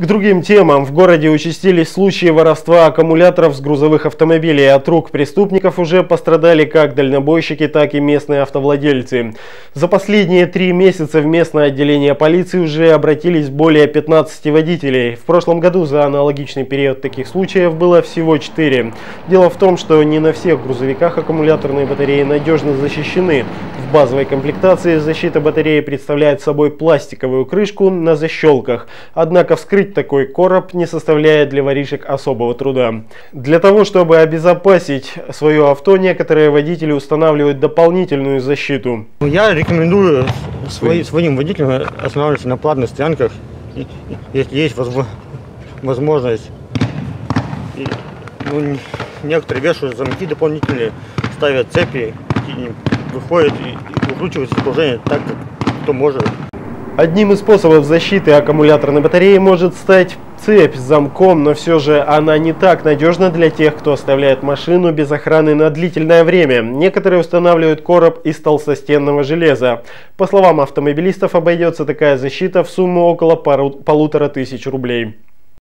К другим темам. В городе участились случаи воровства аккумуляторов с грузовых автомобилей. От рук преступников уже пострадали как дальнобойщики, так и местные автовладельцы. За последние три месяца в местное отделение полиции уже обратились более 15 водителей. В прошлом году за аналогичный период таких случаев было всего 4. Дело в том, что не на всех грузовиках аккумуляторные батареи надежно защищены. В базовой комплектации защита батареи представляет собой пластиковую крышку на защелках. Однако вскрыть Открыть такой короб не составляет для воришек особого труда. Для того, чтобы обезопасить свое авто, некоторые водители устанавливают дополнительную защиту. Я рекомендую своим, своим водителям останавливаться на платных стоянках, если есть возможность. И, ну, некоторые вешают замки дополнительные, ставят цепи, и выходят и, и выкручивают окружение так, как кто может. Одним из способов защиты аккумуляторной батареи может стать цепь с замком, но все же она не так надежна для тех, кто оставляет машину без охраны на длительное время. Некоторые устанавливают короб из толстостенного железа. По словам автомобилистов, обойдется такая защита в сумму около пару, полутора тысяч рублей.